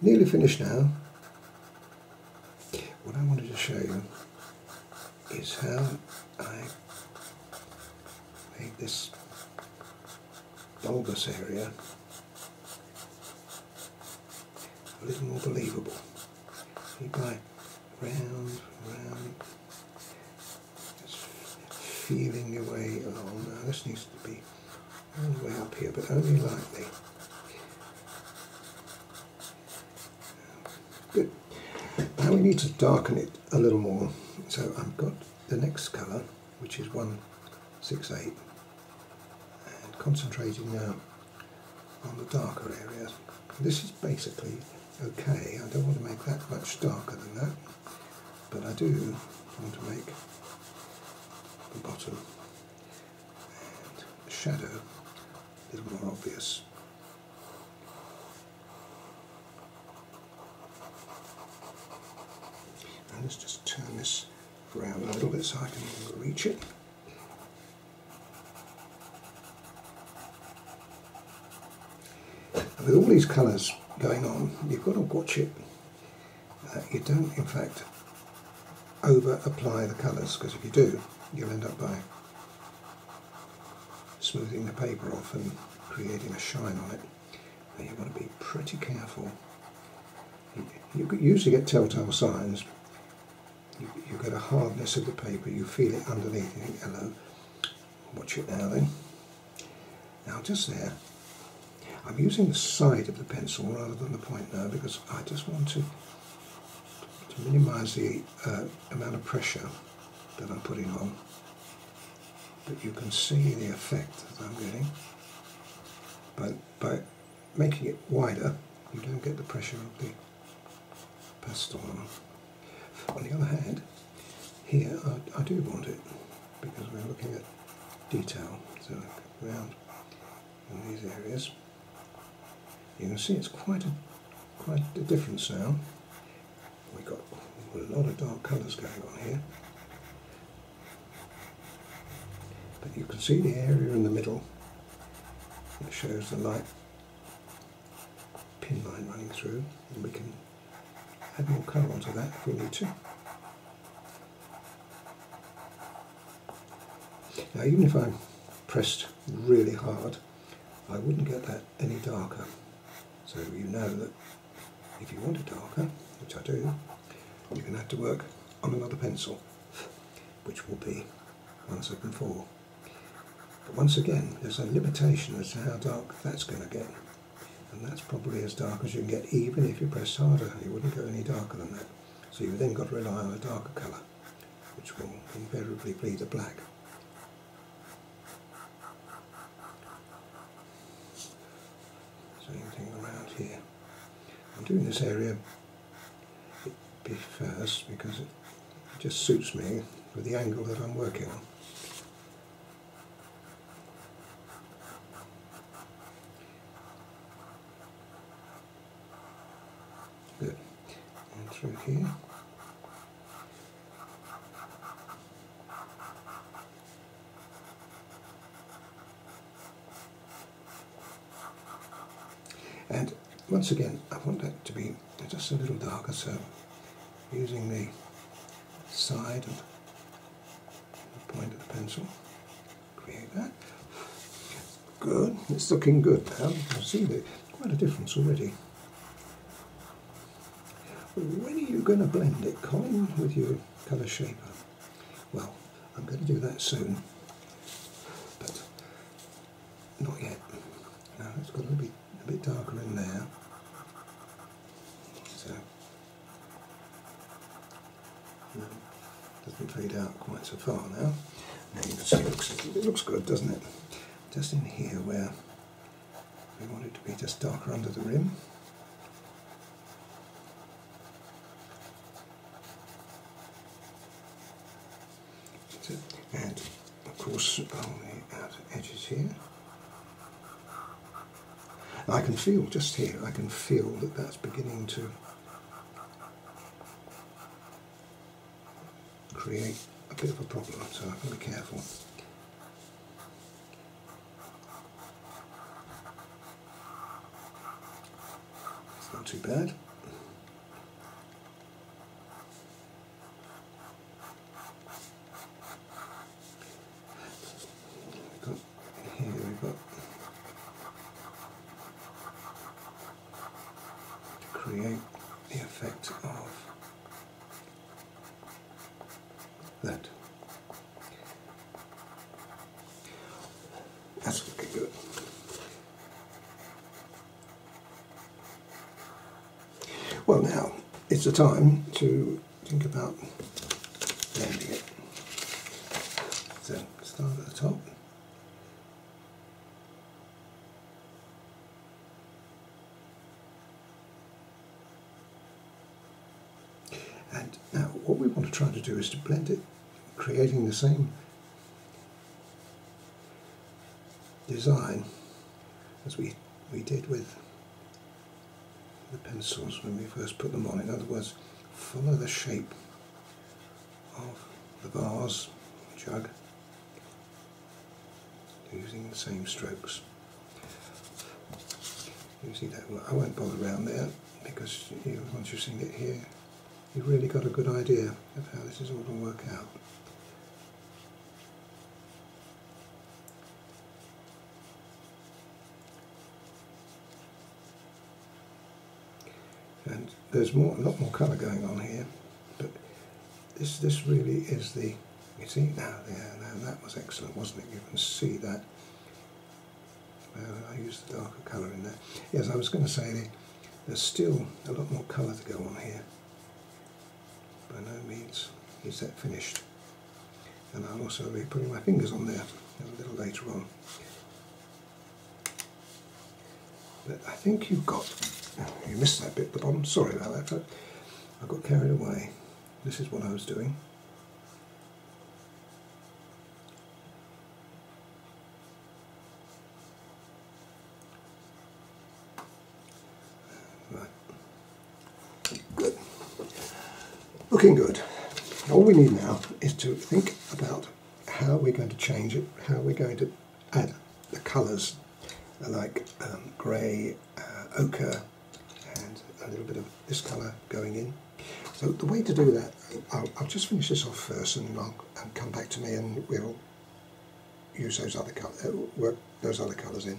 nearly finished now. What I wanted to show you is how I made this bulbous area a little more believable. You by round, round, just feeling your way along. Now this needs to be all the way up here, but only lightly. Good. Now we need to darken it a little more. So I've got the next colour, which is 168, and concentrating now on the darker areas. This is basically okay. I don't want to make that much darker than that, but I do want to make the bottom and the shadow a little more obvious. Let's just turn this around a little bit so I can reach it. And with all these colours going on, you've got to watch it. Uh, you don't, in fact, over apply the colours because if you do, you'll end up by smoothing the paper off and creating a shine on it. You've got to be pretty careful. You, you usually get telltale signs. You, you get a hardness of the paper, you feel it underneath, think, hello, watch it now then. Now just there, I'm using the side of the pencil rather than the point now because I just want to, to minimise the uh, amount of pressure that I'm putting on. But you can see the effect that I'm getting. But by making it wider, you don't get the pressure of the pastel on. On the other hand, here I, I do want it because we're looking at detail. So around in these areas. You can see it's quite a quite a difference now. We've got a lot of dark colours going on here. But you can see the area in the middle. that shows the light pin line running through and we can add more colour onto that if we need to. Now even if I pressed really hard I wouldn't get that any darker. So you know that if you want it darker, which I do, you're going to have to work on another pencil, which will be 174. But once again, there's a limitation as to how dark that's going to get. And that's probably as dark as you can get, even if you press harder. You wouldn't go any darker than that. So you've then got to rely on a darker colour, which will invariably be the black. Same thing around here. I'm doing this area first because it just suits me with the angle that I'm working on. Good. And through here. And once again, I want that to be just a little darker, so using the side and the point of the pencil, create that. Good, it's looking good now. I see the, quite a difference already. When are you going to blend it, Colin, with your colour shaper? Well, I'm going to do that soon, but not yet. Now it's got to be a bit darker in there. So no, doesn't fade out quite so far now. Now you can see it looks, it looks good, doesn't it? Just in here where we want it to be just darker under the rim. And of course on the outer edges here. I can feel just here, I can feel that that's beginning to create a bit of a problem, so I've got to be careful. It's not too bad. here we've got to create the effect of that. That's looking good. Well, now it's the time to think about blending it. So start at the top. And now what we want to try to do is to blend it, creating the same design as we, we did with the pencils when we first put them on. In other words, follow the shape of the vase, jug, using the same strokes. You see that? I won't bother around there because you, once you've seen it here, you've really got a good idea of how this is all going to work out. and there's more, a lot more colour going on here, but this this really is the, you see, now, yeah, now that was excellent, wasn't it? You can see that. I used the darker colour in there. Yes, I was going to say there's still a lot more colour to go on here. By no means is that finished. And I'll also be putting my fingers on there a little later on. But I think you've got you missed that bit at the bottom. Sorry about that, but I got carried away. This is what I was doing. Right. Good. Looking good. All we need now is to think about how we're going to change it, how we're going to add the colours like um, grey, uh, ochre, and a little bit of this colour going in. So the way to do that, I'll, I'll just finish this off first and I'll and come back to me and we'll use those other colour, uh, work those other colours in.